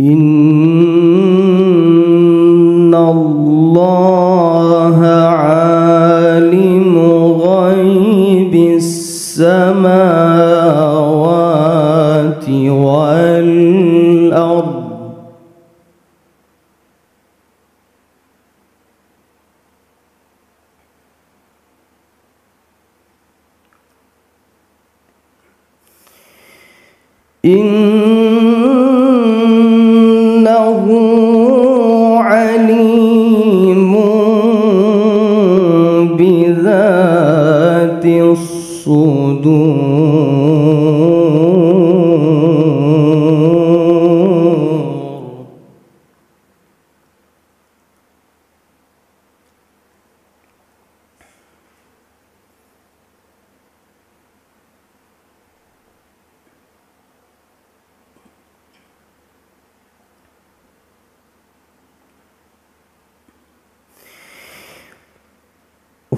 إن الله عالم غيب السماوات والأرض إنه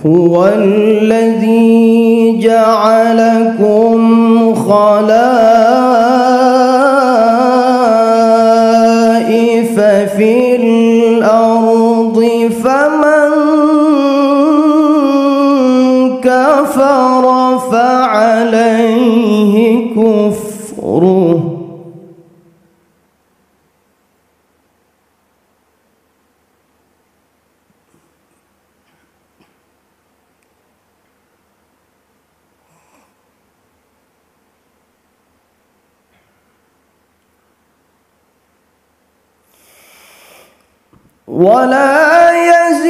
هو الذي جعلكم خلائف ولا يزيد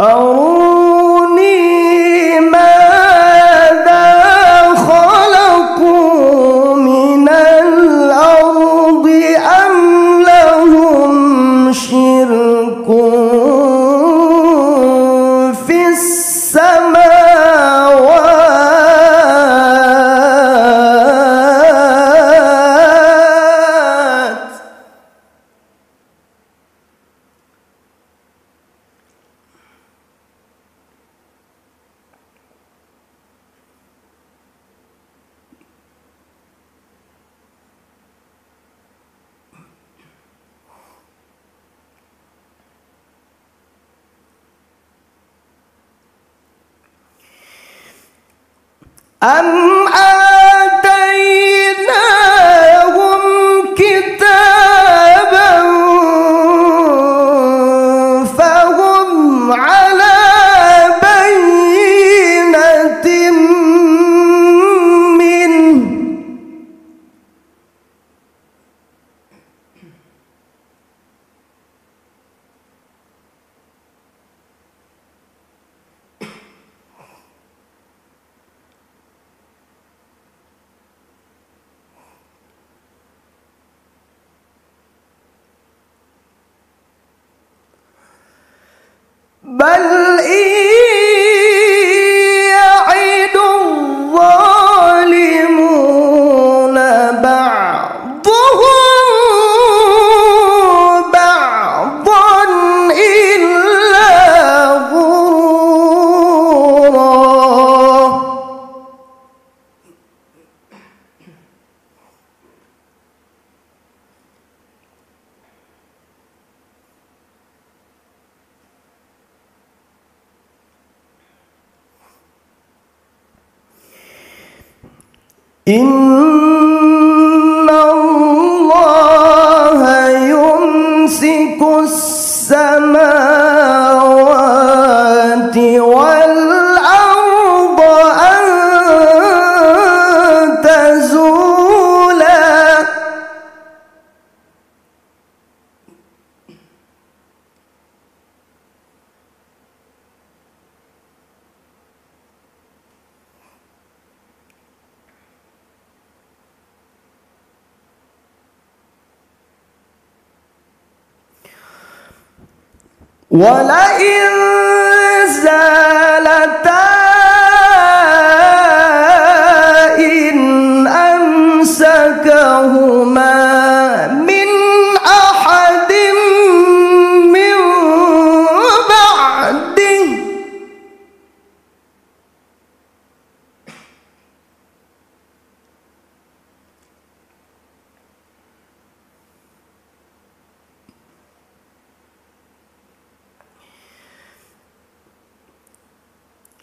أو أم أم بل إن إن ولئن زالتا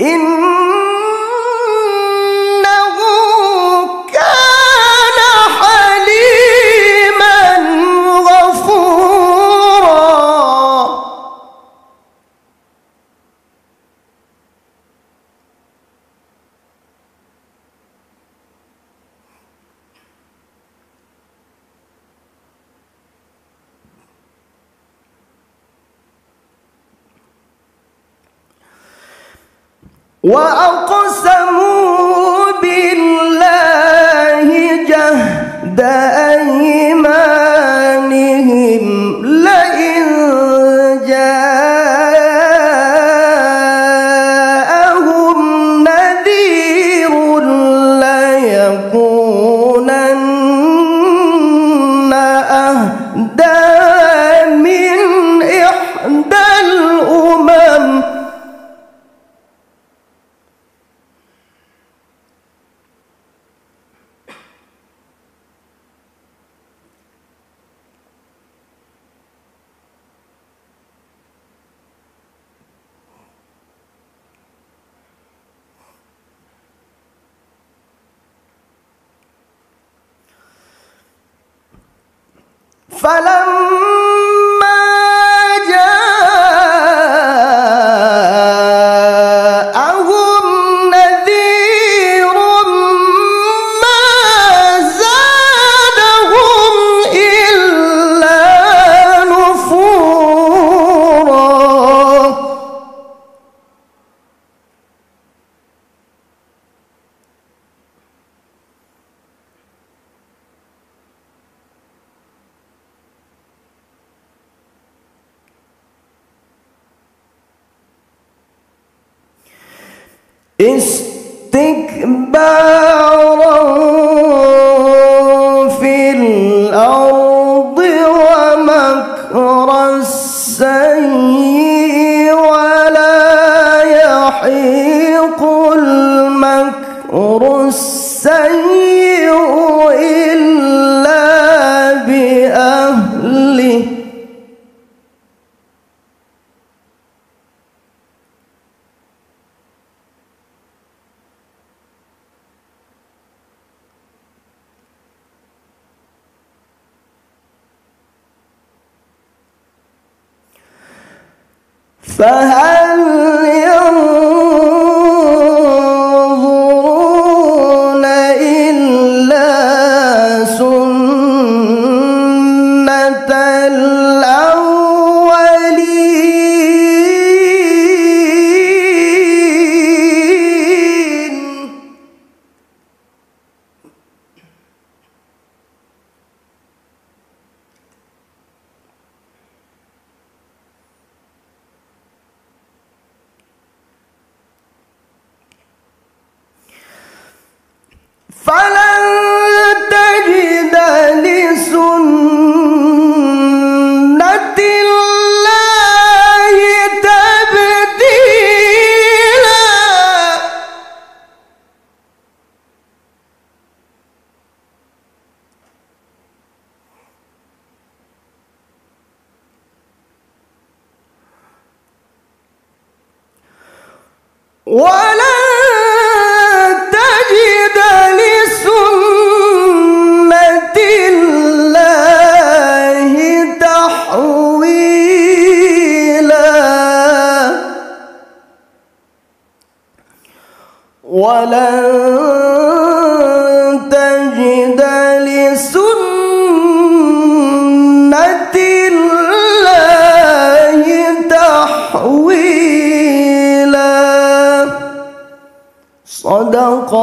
إن وأقسموا فلما استكبارا في الأرض ومكر السيء ولا يحيق المكر السيء إلا فهل فلن صدق